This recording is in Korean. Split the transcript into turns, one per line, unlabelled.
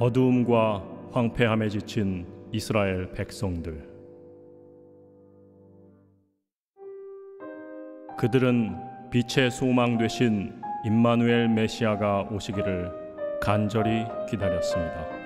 어두움과 황폐함에 지친 이스라엘 백성들. 그들은 빛의 소망 되신 임마누엘 메시아가 오시기를 간절히 기다렸습니다.